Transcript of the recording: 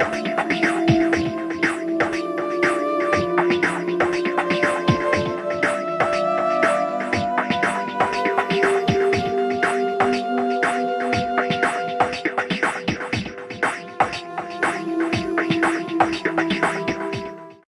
Bye.